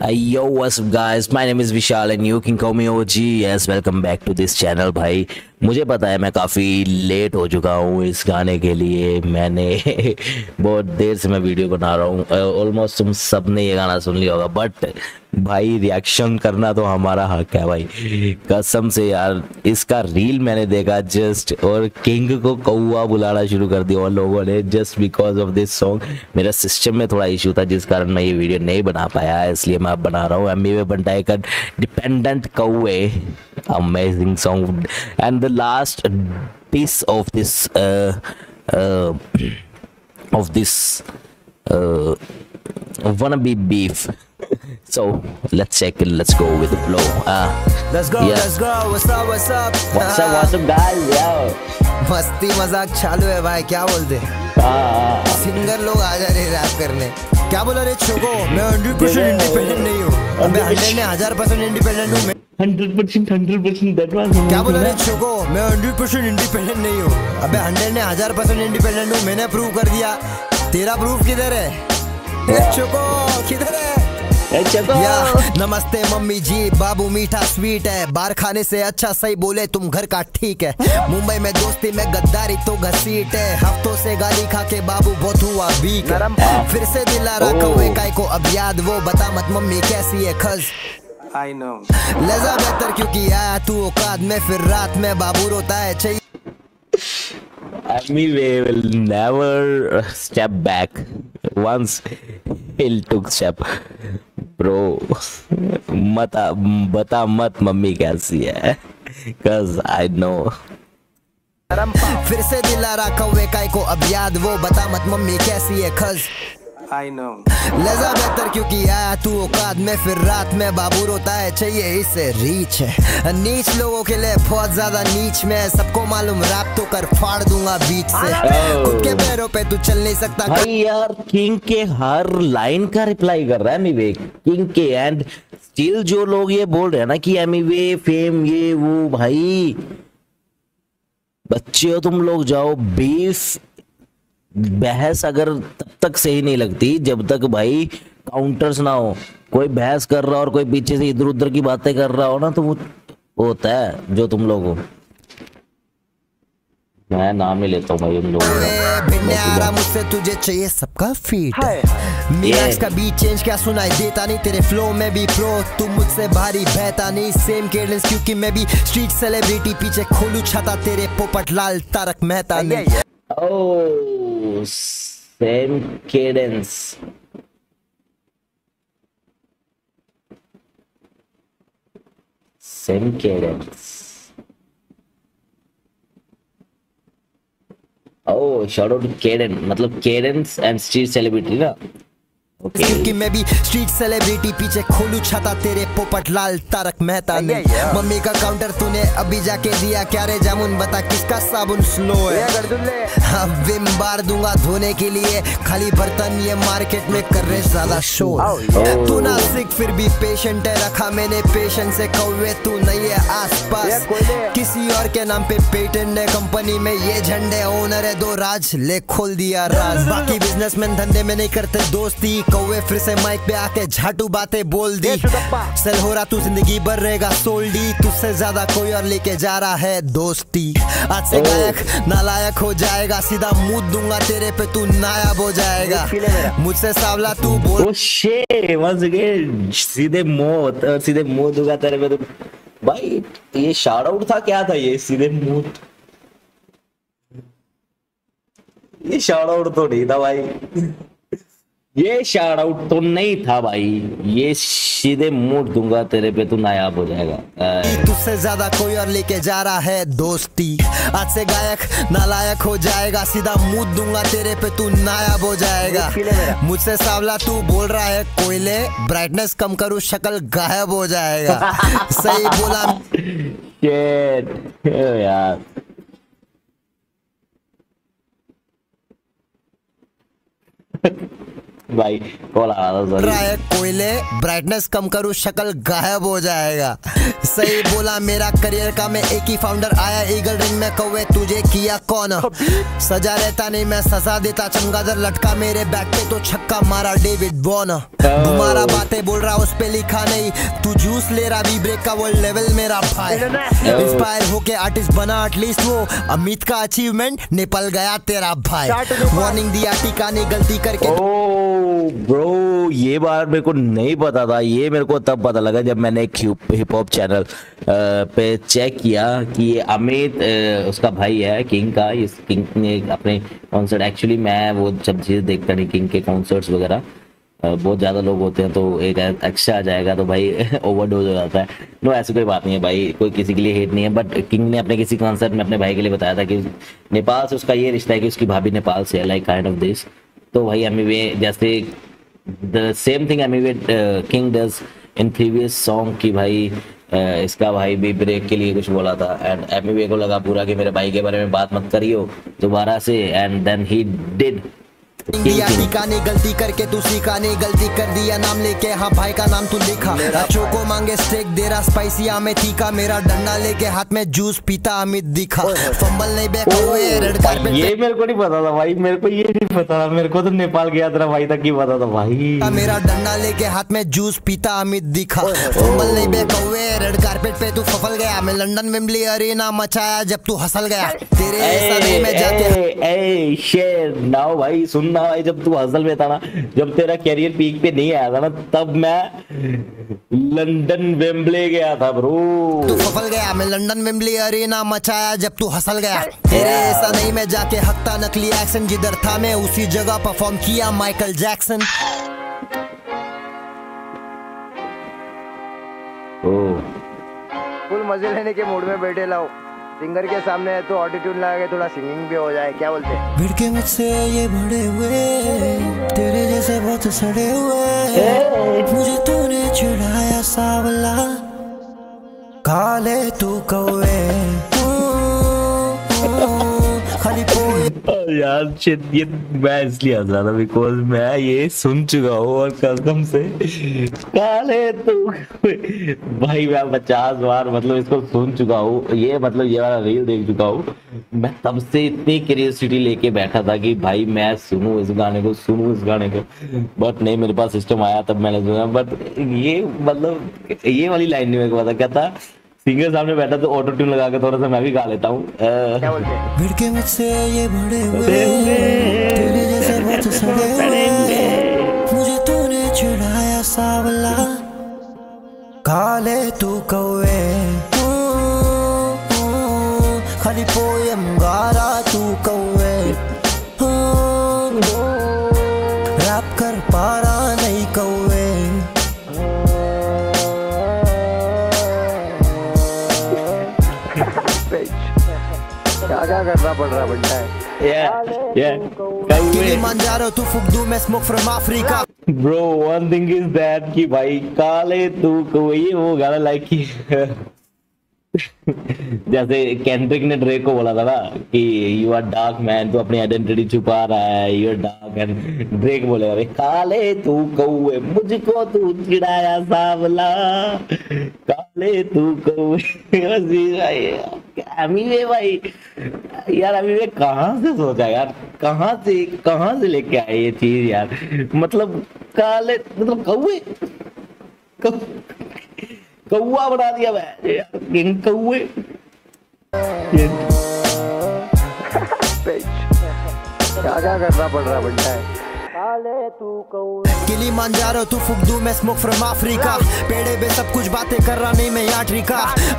Uh, yo, what's up guys? My name is Vishal and you can call me OG. Yes, welcome back to this channel भाई मुझे पता है मैं काफ़ी late हो चुका हूँ इस गाने के लिए। मैंने बहुत देर से मैं वीडियो बना रहा हूँ। ऑलमोस्ट तुम सबने ये गाना सुन लिया होगा बट भाई रिएक्शन करना तो हमारा हक है भाई। कसम से यार, इसका रील मैंने देखा जस्ट और किंग को कौआ बुलाना शुरू कर दिया और लोगों ने just because of this song मेरा सिस्टम में थोड़ा इशू था, जिस कारण मैं ये वीडियो नहीं बना पाया, इसलिए मैं अब बना रहा हूँ। एम बी बनटाई का डिपेंडेंट कौए Amazing song and the last piece of this uh, uh, of this uh, wannabe beef so let's check it let's go with the flow uh, Let's go, Yeah. let's go, what's up, what's up? what's up what's up guys yo मस्ती मजाक चालू है भाई क्या बोलते uh, singer लोग आ जा रहे रैप करने क्या बोला रे छोको मैं हंड्रेड परसेंट इंडिपेंडेंट नहीं हूँ मैं हंड्रेड में हज़ार परसेंट इंडिपेंडेंट हूँ। मैं- 100% 100% that was क्या बोला रे छोको मैं हंड्रेड परसेंट इंडिपेंडेंट नहीं हूँ। अबे हंड्रेड में हज़ार परसेंट इंडिपेंडेंट हूँ। मैंने प्रूव कर दिया। तेरा प्रूफ किधर है? छोको किधर है. या नमस्ते मम्मी जी बाबू मीठा स्वीट है। बाहर खाने से अच्छा सही बोले तुम घर का ठीक है। मुंबई में दोस्ती में गद्दारी तो घसीट है। हफ्तों से गाली खा के बाबू बहुत हुआ वीक फिर से दिला रखा हुए काय को अब याद वो बता मत मम्मी कैसी है खज। I know. लजा बेहतर क्योंकि आया तू औकात में फिर रात में बाबू रोता है। चाहिए Amiway will never step back. Once he'll took step. Bro, mata bata mat mummy कैसी है? Cause I know. फिर से दिला रखा हुए काय को अब याद वो बता मत मम्मी कैसी है खज I know. लजा बेहतर क्योंकि आया तू औकात में फिर रात में बाबू रोता है चाहिए इसे रीच है। नीच लोगों के लिए बहुत ज़्यादा नीच में सबको मालूम रैप तो कर फाड़ दूँगा बीच से। खुद के पैरों पे तू चल नहीं सकता। भाई यार किंग के हर लाइन का रिप्लाई कर रहा है एमीवे किंग के एंड स्टिल जो लोग ये बोल रहे हैं ना कि एमीवे फेम ये, वो भाई, बच्चे हो तुम लोग, जाओ। बीफ बहस अगर तब तक सही नहीं लगती, जब तक भाई काउंटर्स ना हो। कोई बहस कर रहा हो और कोई पीछे से इधर उधर की बातें कर रहा हो ना तो वो होता है, जो तुम लोग हो। मैं नाम ही लेता हूँ भाई उन लोगों का। मुझसे तुझे चाहिए सबका फीट Yeah. का बीट चेंज क्या सुनाई देता नहीं? तेरे फ्लो में भी प्रो तू मुझसे भारी बहता नहीं। सेम केडेंस क्योंकि मैं भी स्ट्रीट सेलिब्रिटी पीछे खोलू छाता तेरे पोपट लाल तारक मेहता नहीं। Oh, same cadence. Same cadence. Oh, shout out to Cadence. मतलब Cadence and Street Celebrity ना. क्योंकि मैं भी स्ट्रीट सेलिब्रिटी पीछे खोलू छाता तेरे पोपट लाल तारक मेहता ने। मम्मी का काउंटर तूने अभी जाके दिया क्या रे जामुन? बता किसका साबुन स्लो है? हाँ, विम बार दूँगा धोने के लिए। खाली बर्तन ये मार्केट में कर रहे ज़्यादा शोर। तू ना सिख फिर भी पेशेंट है रखा मैंने पेशेंट से कौवे तू नहीं है आस पास किसी और के नाम पे पेटेंट है कंपनी में ये झंडे ओनर है दो राज ले खोल दिया राज। बाकी बिजनेसमैन धंधे में नहीं करते दोस्ती कौवे फिर से माइक पे आके झाटू बातें बोल दी। सेल हो रहा तू ज़िंदगी भर रहेगा सोल्डी। तुझसे ज़्यादा कोई और लेके जा रहा है दोस्ती। आज से गायक नालायक हो जाएगा। सीधा मुँह दूँगा तेरे पे तू नायाब हो जाएगा। मुझसे सावला तू बोल। Oh shit! सीधे मौत सीधे मुँह दूँगा तेरे पे तो। भाई ये शाउट आउट था क्या था ये? सीधे मुँह। ये शाउट आउट तो नहीं था भाई। ये शाउट आउट तो नहीं था भाई। ये सीधे मुँह दूँगा तेरे पे तू नायाब हो जाएगा। तुझसे ज़्यादा कोई और लेके जा रहा है दोस्ती। आज से गायक नालायक हो जाएगा सीधा मुँह दूँगा तेरे पे तू नायाब हो जाएगा। मुझसे सावला तू बोल रहा है कोयले ब्राइटनेस कम करूँ शक्ल गायब हो जाएगा। सही बोला। यार। भाई कॉल आ रहा था कोयले ब्राइटनेस कम करूँ शक्ल गायब हो जाएगा। सही बोला मेरा करियर का मैं एक ही फाउंडर आया ईगल रिंग में कौवे तुझे किया कौन? सजा रहता नहीं मैं सजा देता चमगादड़ लटका मेरे बैक पे तो छक्का मारा डेविड बॉन तुम्हारा बातें बोल रहा उस पे लिखा नहीं। तू जूस ले रहा वी ब्रेक का वो लेवल मेरा भाई इंस्पायर होके आर्टिस्ट बना एटलीस्ट वो अमित का अचीवमेंट निपल गया तेरा भाई। वार्निंग दिया टीका ने गलती करके। ओ ब्रो ये बात मेरे को नहीं पता था। ये मेरे को तब पता लगा जब मैंने एक हिप हॉप चैनल पे चेक किया कि अमित उसका भाई है किंग का। इस किंग ने अपने कॉन्सर्ट एक्चुअली मैं वो सब चीज़ देखता नहीं किंग के कॉन्सर्ट्स वगैरह बहुत ज़्यादा लोग होते हैं तो एक एक्स्ट्रा आ जाएगा तो भाई ओवरडोज हो जाता है। नो ऐसी कोई बात नहीं है भाई, कोई किसी के लिए हेट नहीं है बट किंग ने अपने किसी कॉन्सर्ट में अपने भाई के लिए बताया था कि नेपाल से उसका ये रिश्ता है कि उसकी भाभी नेपाल से है लाइक काइंड ऑफ़ दिस तो भाई एमिवे जैसे the same thing Emiway king does in previous song की भाई uh, इसका भाई भी ब्रेक के लिए कुछ बोला था। एंड एमी वे को लगा पूरा कि मेरे भाई के बारे में बात मत करियो दोबारा से। एंड देन ही डिड दिया टीका ने गलती करके तू सीखा ने गलती कर दिया नाम लेके। हाँ भाई का नाम तू लिखा। अच्छों को मांगे स्टेक दे रहा स्पाइसी में तीखा। मेरा डंडा लेके हाथ में जूस पीता अमित दिखा। फंबल नहीं बैठा हुए रेड कारपेट ये मेरे को नहीं पता था भाई मेरे को ये नहीं पता था। मेरे को तो नेपाल गया तेरा भाई तक ही पता था भाई। मेरा डंडा लेके हाथ में जूस पीता अमित दिखा। फंबल नहीं बैठा हुए रेड कार्पेट पे तू सफल गया। मैं लंदन विम्बली अरीना मचाया जब तू हसल गया। तेरे ऐसा नहीं मैं जाके शेर नाउ भाई सुनना भाई जब तू हसल में था ना जब तेरा कैरियर पीक पे नहीं आया था ना तब मैं लंदन वेम्बले गया था ब्रो तू सफल गया मैं लंदन विम्बली अरीना मचाया जब तू हसल गया। तेरे ऐसा नहीं मैं जाके हकता नकली एक्शन जिधर था मैं उसी जगह परफॉर्म किया माइकल जैक्सन ओ। फुल मज़े लेने के मूड में बैठे लाओ। सिंगर के सामने है तो ऑडिट्यून लगा के थोड़ा सिंगिंग भी हो जाए, क्या बोलते भिड़के भिड़ मुझसे ये बड़े हुए, तेरे जैसे बहुत सड़े हुए। मुझे तूने चढ़ाया सावला, काले तू कौवे। यार ये मैं इसलिए हंस रहा था बिकॉज़ मैं ये सुन चुका हूँ और कसम से। काले तू भाई, मैं पचास बार मतलब इसको सुन चुका हूँ। ये मतलब ये वाला रील देख चुका हूँ। मैं तब से इतनी क्यूरियोसिटी लेके बैठा था कि भाई, मैं सुनूं इस गाने को, सुनूं इस गाने को। बट नहीं, मेरे पास सिस्टम आया तब मैंने सुना। बट ये मतलब ये वाली लाइन नहीं मेरे को पता क्या था। सिंगर सामने बैठा तो ऑटो ट्यून लगा के थोड़ा सा मैं भी गा लेता हूँ। अ, क्या बोलते हैं? भिड़ के मुझसे ये बड़े हुए तेरे जैसे बहुत सड़े हुए। मुझे तूने चढ़ाया सावला। काले तू कौए खाली पोयम क्या क्या करना पड़ रहा है yeah, yeah. कौवे। किलिमांजारो तू फुगदू मैं smoke from Africa bro one thing is that कि भाई काले तू कोई ये वो गाना लाइक कि जैसे केंड्रिक ने ड्रेक को बोला था ना कि यू आर डार्क मैन तू अपनी आइडेंटिटी छुपा रहा है you are dark and Drake बोलेगा भाई काले तू कौवे, मुझको तू चिढ़ाया सावला। काले तू भाई अमीवे भाई। यार अमीवे कहाँ से सोचा यार? कहाँ से कहाँ से लेके आए ये चीज़ यार? मतलब काले मतलब कौवे? कौ- कौआ बना दिया मैं ये- क्या क्या करना पड़ रहा है तू फुगदू मैं स्मोक फ्रॉम अफ्रीका पेड़े पे सब कुछ बातें कर रहा नहीं मैं यहाँ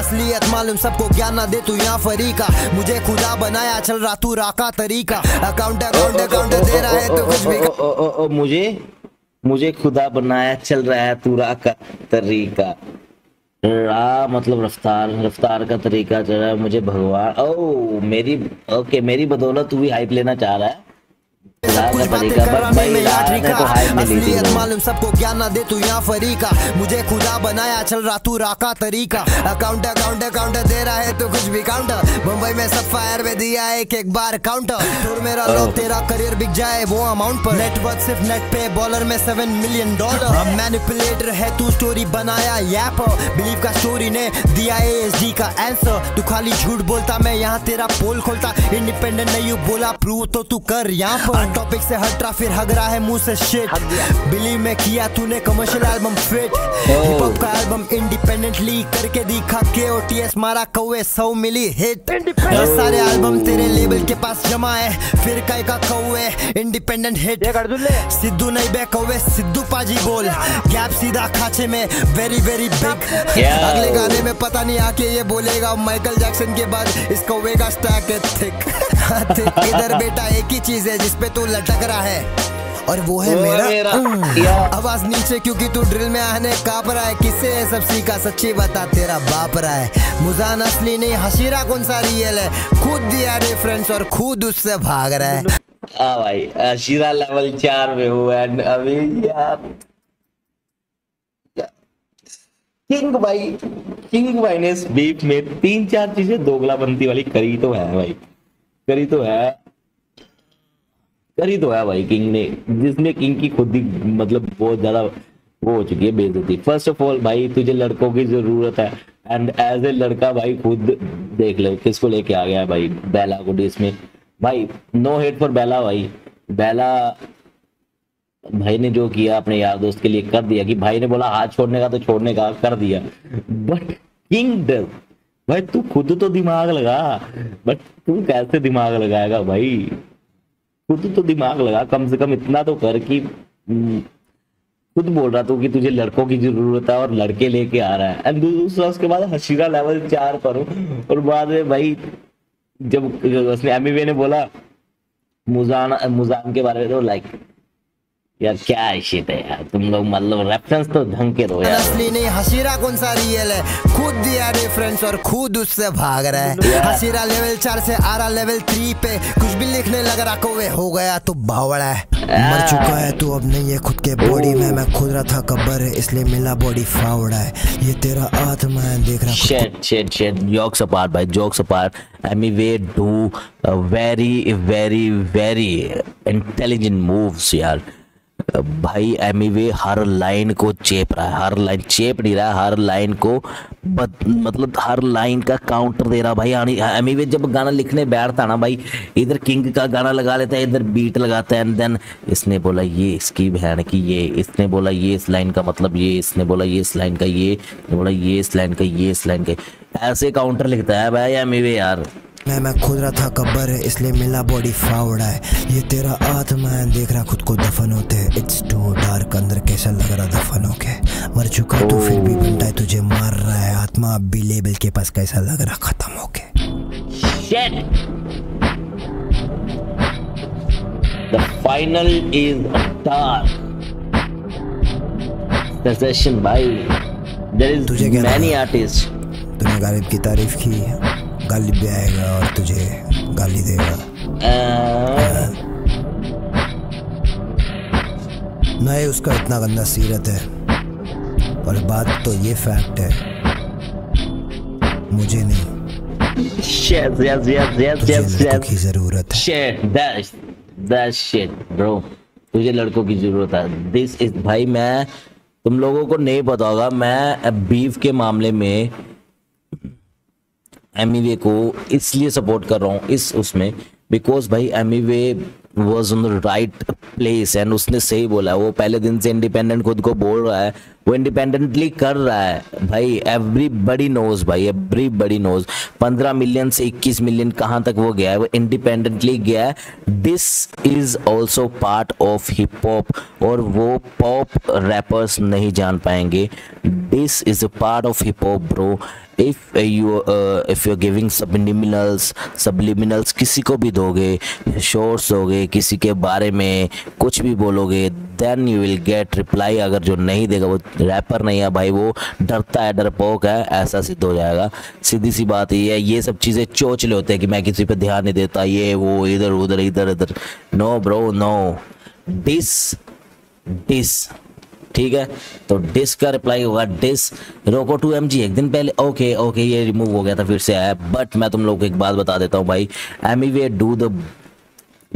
असलियत मालूम सबको ज्ञान ना दे तू यहाँ फरीका मुझे खुदा बनाया चल रहा तू राका तरीका अकाउंट अकाउंट अकाउंट दे रहा है तो कुछ भी ओ, ओ, ओ, ओ, मुझे मुझे खुदा बनाया चल रहा है तूरा का तरीका रा मतलब रफ्तार रफ्तार का तरीका चल रहा है, मुझे भगवान, ओ, मेरी, ओके, मेरी बदौलत तू भी हाइप लेना चाह रहा है। असलियत मालूम सबको ज्ञान ना दे तू यहाँ फरी का मुझे खुदा बनाया चल रहा तू राका तरीका। अकाउंट अकाउंट अकाउंट दे रहा है तो कुछ भी काउंटर मुंबई में सब फायर में दिया एक एक बार काउंटर और मेरा लॉक तेरा करियर बिक जाए वो अमाउंट पर। नेटवर्क सिर्फ़ नेट पे बॉलर में सेवन मिलियन डॉलर मैनिपुलेटर है तू स्टोरी बनाया यप बिलीव का स्टोरी ने दिया एएसडी का आंसर तू खाली झूठ बोलता मैं यहाँ तेरा पोल खोलता। इंडिपेंडेंट नहीं बोला प्रूव तो तू कर यहाँ पर। टॉपिक से हट रहा फिर हग रहा है मुँह से शिट बिलीव में किया तूने commercial album fit hip hop का एल्बम इंडिपेंडेंटली करके दिखा के ओ टी एस मारा कौवे सौ मिली हिट दस सारे एल्बम तेरे लेबल के पास जमा है फिर कई का कौवे इंडिपेंडेंट हिट सिद्धू नहीं बे कौवे सिद्धू पाजी बोल. गैप सीधा खाचे में वेरी वेरी बिग अगले गाने में पता नहीं आके ये बोलेगा माइकल जैक्सन के बाद इस कौवे का स्टैक है थिक थिक इधर बेटा एक ही चीज़ है जिसपे तू लटक रहा है। और वो है वो मेरा, मेरा। हम्म। आवाज़ नीचे क्योंकि तू ड्रिल में आने काप रहा है। किससे ये सब सीखा सच्ची बता? तेरा बाप रहा है। मुजान असली नहीं हशीरा कौन सा रियल है? खुद दिया रेफरेंस और खुद उससे भाग रहा है। हाँ भाई अशीरा लेवल चार में हुआ है अभी यार किंग भाई किंग भाई ने इस बीफ में तीन चार चीज़ें दोगलाबंदी वाली करी तो है भाई। करी तो है। करी तो है भाई, किंग ने, जिसने किंग की खुद ही मतलब बहुत ज़्यादा वो हो चुकी है बेइज्जती। फ़र्स्ट ऑफ़ ऑल भाई, तुझे लड़कों की ज़रूरत है। एंड एज ए लड़का भाई, खुद देख ले किसको लेके आ गया है भाई, बेला को इसमें भाई नो हेट फॉर बेला भाई। बेला भाई ने जो किया अपने यार दोस्त के लिए कर दिया कि भाई ने बोला हाथ छोड़ने का तो छोड़ने का, कर दिया। बट किंग भाई तू खुद तो दिमाग लगा बट तू कैसे दिमाग लगाएगा भाई? खुद तो दिमाग लगा कम से कम इतना तो कर कि हम्म, खुद बोल रहा तू कि तुझे लड़कों की ज़रूरत है और लड़के लेके आ रहा है। एंड दूसरा उसके बाद हशीरा लेवल चार पर और बाद में भाई जब उसने एमी ने बोला मुजान मुजान के बारे में तो लाइक यार क्या शिट है यार? तुम लोग मतलब रेफरेंस तो ढंग के दो यार असली नहीं हसीरा कौन सा रियल है? खुद दिया रेफरेंस और खुद उससे भाग रहा है। हसीरा लेवल चार से आ रहा लेवल थ्री पे कुछ भी लिखने लग रहा कोवे हो गया तो बावड़ा है। मर चुका है तू अब नहीं है खुद के बॉडी में। मैं खुद रहा था कब्बर है इसलिए मिला बॉडी फावड़ा है। ये तेरा आत्मा है देख रहा को shit shit shit. Jokes apart भाई apart. Amiway do uh, very very very intelligent moves यार. भाई एमीवे हर लाइन को चेप रहा है हर लाइन चेप नहीं रहा हर लाइन को बद, मतलब हर लाइन का काउंटर दे रहा भाई एमीवे जब गाना लिखने बैठता ना भाई इधर किंग का गाना लगा लेता है इधर बीट लगाता है एंड देन इसने बोला ये इसकी बहन की ये इसने बोला ये इस लाइन का मतलब ये इसने बोला ये इस लाइन का ये बोला ये इस लाइन का ये इस लाइन का ऐसे काउंटर लिखता है भाई एमीवे यार। मैं मैं खुद रहा था कब्बर है इसलिए मिला बॉडी फावड़ा है ये तेरा आत्मा है देख रहा खुद को दफन होते इट्स टू डार्क अंदर कैसा लग रहा दफन होके मर चुका तू फिर भी बनता है तुझे मार रहा है आत्मा अब भी लेबल के पास कैसा लग रहा खत्म होके! The final is dark. Possession भाई. There is many artists. तूने गालिब की तारीफ़ की गालिब भी आएगा और तुझे गाली देगा। Uh, नहीं उसका इतना गंदा सीरत है। और बात तो ये फैक्ट है। मुझे नहीं। Shit, yes, yes, yes, तुझे yes, लड़कों yes. की ज़रूरत है। Shit, that, that shit, bro. तुझे लड़कों की ज़रूरत है। दिस इज़ भाई मैं तुम लोगों को नहीं पता होगा मैं बीफ के मामले में एमीवे को इसलिए सपोर्ट कर रहा हूँ इस उसमें बिकॉज़ भाई Emiway was on the right place and उसने सही बोला। वो पहले दिन से इंडिपेंडेंट खुद को बोल रहा है वो इंडिपेंडेंटली कर रहा है। भाई एवरी बडी नोज़ भाई एवरी बडी नोज़ पंद्रह मिलियन से इक्कीस मिलियन कहाँ तक वो गया है? वो इंडिपेंडेंटली गया है। This is also part of hip hop और वो पॉप रैपर्स नहीं जान पाएँगे। This is a part of hip hop bro if you if you giving subliminals subliminals किसी को भी दोगे शोर्स दोगे, किसी के बारे में कुछ भी बोलोगे then you will get reply अगर जो नहीं देगा, वो रैपर नहीं है भाई, वो डरता है, डरपोक है, ऐसा सिद्ध हो जाएगा। सीधी सी बात ये है, ये सब चीज़ें चोचले होते हैं कि मैं किसी पे ध्यान नहीं देता, ये, वो, इधर, उधर, इधर इधर। No bro no diss diss ठीक है? तो डिस का रिप्लाई होगा डिस रोको टू एम एक दिन पहले ओके ओके ये रिमूव हो गया था, फिर से आया बट मैं तुम लोग को एक बात बता देता हूँ भाई Emiway do the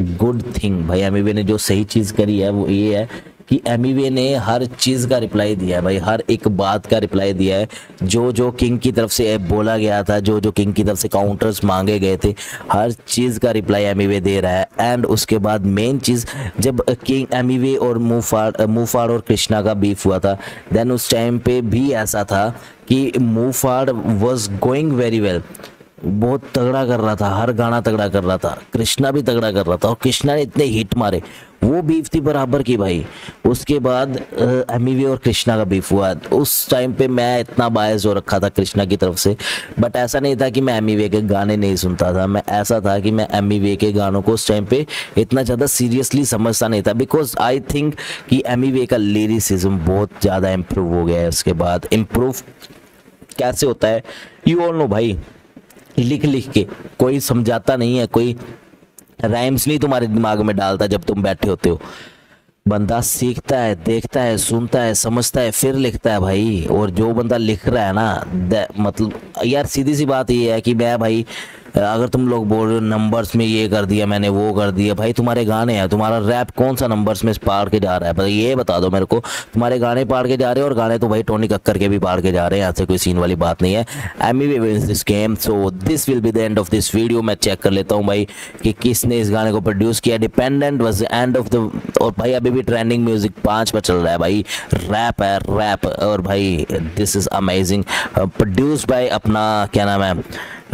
good thing भाई एमी वे ने जो सही चीज़ करी है, वो ये है कि एमी ने हर चीज़ का रिप्लाई दिया है भाई, हर एक बात का रिप्लाई दिया है। जो जो किंग की तरफ़ से बोला गया था, जो जो किंग की तरफ़ से काउंटर्स मांगे गए थे, हर चीज़ का रिप्लाई एमी दे रहा है। एंड उसके बाद मेन चीज़, जब किंग एमी और मुफाड़ मुफाड़ और कृष्णा का बीफ हुआ था देन उस टाइम पे भी ऐसा था कि मुफाड़ वॉज़ गोइंग वेरी वेल बहुत तगड़ा कर रहा था, हर गाना तगड़ा कर रहा था, कृष्णा भी तगड़ा कर रहा था और कृष्णा ने इतने हिट मारे। वो बीफ थी बराबर की भाई। उसके बाद एमी और कृष्णा का बीफ हुआ। उस टाइम पे मैं इतना बायस हो रखा था कृष्णा की तरफ़ से। बट ऐसा नहीं था कि मैं एमी के गाने नहीं सुनता था। मैं, ऐसा था कि मैं एमी के गानों को उस टाइम पे इतना ज़्यादा सीरियसली समझता नहीं था। बिकॉज़ आई थिंक कि एमी का लिरिसिज्म बहुत ज़्यादा इम्प्रूव हो गया है उसके बाद। इम्प्रूव कैसे होता है? यू ऑल नो भाई। लिख लिख के। कोई समझाता नहीं है, कोई राइम्स नहीं तुम्हारे दिमाग में डालता जब तुम बैठे होते हो। बंदा सीखता है, देखता है, सुनता है, समझता है, फिर लिखता है भाई। और जो बंदा लिख रहा है ना मतलब यार सीधी सी बात ये है कि मैं भाई अगर तुम लोग बोल रहे हो नंबर्स में ये कर दिया, मैंने वो कर दिया, भाई तुम्हारे गाने हैं, तुम्हारा रैप कौन सा नंबर्स में पार के जा रहा है? भाई ये बता दो मेरे को, तुम्हारे गाने पार के जा रहे हैं और गाने तो भाई टोनी कक्कर के भी पार के जा रहे हैं, ऐसे कोई सीन वाली बात नहीं है। M this game so this will be the end of this video मैं चेक कर लेता हूँ भाई कि किसने इस गाने को प्रोड्यूस किया। Dependent was end of the और भाई अभी भी ट्रेंडिंग म्यूज़िक पाँच पर चल रहा है भाई। रैप है रैप और भाई this is amazing produce by अपना, क्या नाम है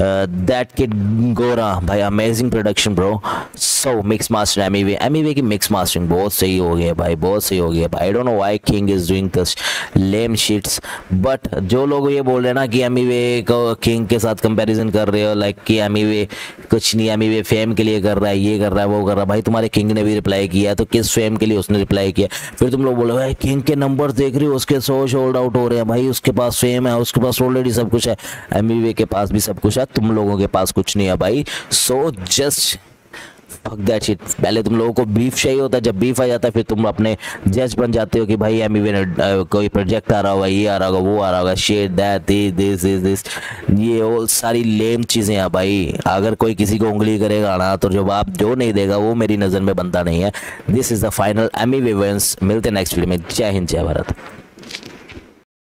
दैट किड गोरा भाई amazing production bro so mix master Emiway Emiway की मिक्स मास्टरिंग बहुत सही हो गई है भाई, बहुत सही हो गई है भाई. I don't know why king is doing this lame shits but जो लोग ये बोल रहे हैं ना कि एमी वे को किंग के साथ कंपैरिजन कर रहे हो लाइक कि एमी वे कुछ नहीं एमी वे फेम के लिए कर रहा है, ये कर रहा है, वो कर रहा है. भाई, तुम्हारे किंग ने भी रिप्लाई किया है तो किस फेम के लिए उसने रिप्लाई किया फिर तुम लोग बोलो भाई किंग के नंबर देख रहे हो, उसके सो शोल्ड आउट हो रहे हैं भाई, उसके पास फेम है, उसके पास ऑलरेडी सब कुछ है. एमी वे के पास भी सब कुछ है तुम लोगों के पास कुछ नहीं है भाई। So just fuck that shit पहले तुम लोगों को बीफ चाहिए होता है जब बीफ आ जाता है फिर तुम अपने जज बन जाते हो कि भाई एम कोई प्रोजेक्ट आ रहा होगा, ये आ रहा होगा, वो आ रहा होगा shit that this this this ये वो सारी लेम चीज़ें हैं भाई। अगर कोई किसी को उंगली करेगा ना तो जवाब जो नहीं देगा, वो मेरी नज़र में बनता नहीं है। दिस इज़ द फाइनल एमी विवेंस मिलते नेक्स्ट वीडियो में। जय हिंद, जय भारत।